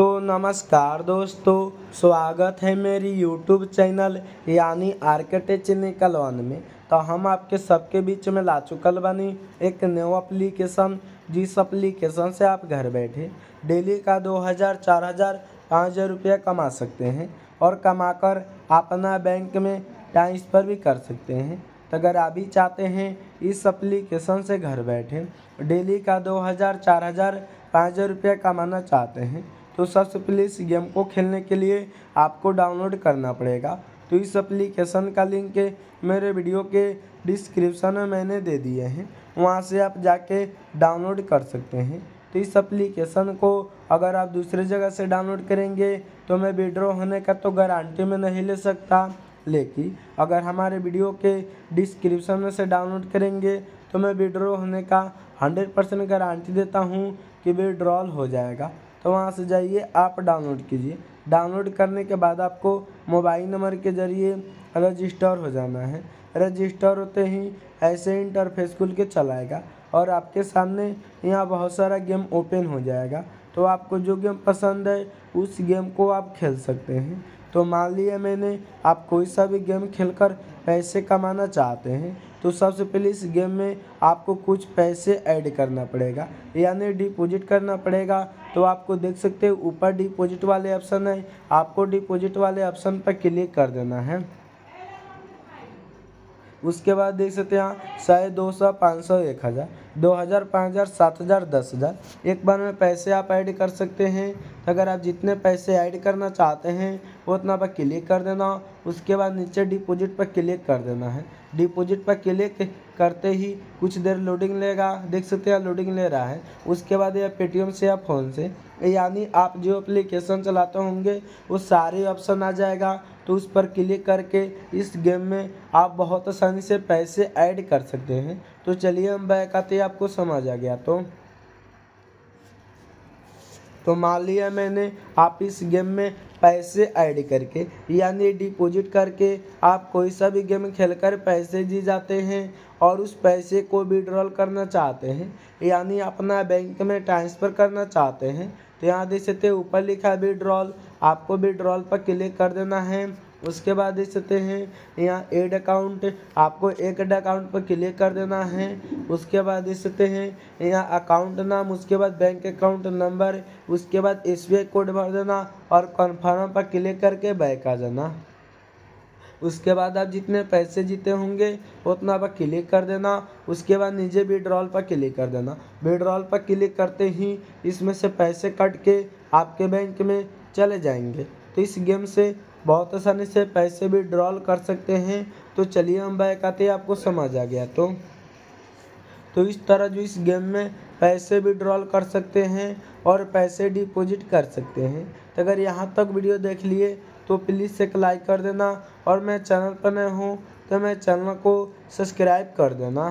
तो नमस्कार दोस्तों, स्वागत है मेरी यूट्यूब चैनल यानी आर्किटेक्ट निकल वन में। तो हम आपके सबके बीच में ला चुकल बानी एक न्यू एप्लीकेशन जिस एप्लीकेशन से आप घर बैठे डेली का दो हज़ार, चार हज़ार, पाँच हज़ार रुपया कमा सकते हैं और कमाकर अपना बैंक में ट्रांसफ़र भी कर सकते हैं। तो अगर आप भी चाहते हैं इस एप्लीकेशन से घर बैठे डेली का दो हज़ार, चार हज़ार, पाँच हज़ार रुपया कमाना चाहते हैं तो सबसे पहले इस गेम को खेलने के लिए आपको डाउनलोड करना पड़ेगा। तो इस एप्लीकेशन का लिंक मेरे वीडियो के डिस्क्रिप्शन में मैंने दे दिए हैं। वहाँ से आप जाके डाउनलोड कर सकते हैं। तो इस एप्लीकेशन को अगर आप दूसरे जगह से डाउनलोड करेंगे तो मैं विड्रॉ होने का तो गारंटी में नहीं ले सकता। लेकिन अगर हमारे वीडियो के डिस्क्रिप्शन में से डाउनलोड करेंगे तो मैं विड्रॉ होने का हंड्रेड परसेंट गारंटी देता हूँ कि विड्रॉल हो जाएगा। तो वहाँ से जाइए, आप डाउनलोड कीजिए। डाउनलोड करने के बाद आपको मोबाइल नंबर के ज़रिए रजिस्टर हो जाना है। रजिस्टर होते ही ऐसे इंटरफेस खुल के चलाएगा और आपके सामने यहाँ बहुत सारा गेम ओपन हो जाएगा। तो आपको जो गेम पसंद है, उस गेम को आप खेल सकते हैं। तो मान लिया मैंने, आप कोई सा भी गेम खेलकर पैसे कमाना चाहते हैं तो सबसे पहले इस गेम में आपको कुछ पैसे ऐड करना पड़ेगा, यानी डिपॉजिट करना पड़ेगा। तो आपको देख सकते हो, ऊपर डिपॉजिट वाले ऑप्शन है, आपको डिपॉजिट वाले ऑप्शन पर क्लिक कर देना है। उसके बाद देख सकते हैं यहाँ सौ दो सौ, पाँच सौ, एक हज़ार, दो हज़ार, पाँच हज़ार, सात हज़ार, दस हज़ार। एक बार में पैसे आप ऐड कर सकते हैं। अगर आप जितने पैसे ऐड करना चाहते हैं उतना पर क्लिक कर देना। उसके बाद नीचे डिपॉजिट पर क्लिक कर देना है। डिपॉजिट पर क्लिक करते ही कुछ देर लोडिंग लेगा। देख सकते हैं, लोडिंग ले रहा है। उसके बाद या पेटीएम से या फ़ोन से यानी आप जो एप्लीकेशन चलाते होंगे, वो सारे ऑप्शन आ जाएगा। तो उस पर क्लिक करके इस गेम में आप बहुत आसानी से पैसे ऐड कर सकते हैं। तो चलिए हम बैक आते आपको समझ आ गया तो। तो मान लिया मैंने आप इस गेम में पैसे ऐड करके, यानी डिपॉजिट करके आप कोई सा भी गेम खेलकर पैसे जी जाते हैं। और उस पैसे को विड्रॉल करना चाहते हैं, यानी अपना बैंक में ट्रांसफ़र करना चाहते हैं तो यहाँ देख सकते हैं, ऊपर लिखा है विड्रॉल आपको विड्रॉल पर क्लिक कर देना है, उसके बाद देख सकते हैं, यहाँ एड अकाउंट आपको एक अकाउंट पर क्लिक कर देना है, उसके बाद देख सकते हैं, यहाँ अकाउंट नाम, उसके बाद बैंक अकाउंट नंबर उसके बाद एस कोड भर देना और कन्फर्म पर क्लिक करके बैक आ जाना। उसके बाद आप जितने पैसे जीते होंगे, उतना पर क्लिक कर देना। उसके बाद नीचे विड्रॉल पर क्लिक कर देना। विड्रॉल पर क्लिक करते ही इसमें से पैसे कट के आपके बैंक में चले जाएँगे। तो इस गेम से बहुत आसानी से पैसे भी ड्रॉल कर सकते हैं। तो चलिए हम बैक आते हैं, आपको समझ आ गया। तो तो इस तरह जो इस गेम में पैसे भी ड्रॉल कर सकते हैं और पैसे डिपॉजिट कर सकते हैं। तो अगर यहाँ तक वीडियो देख लिए तो प्लीज़ एक लाइक कर देना और मैं चैनल पर नए हूँ तो मैं चैनल को सब्सक्राइब कर देना।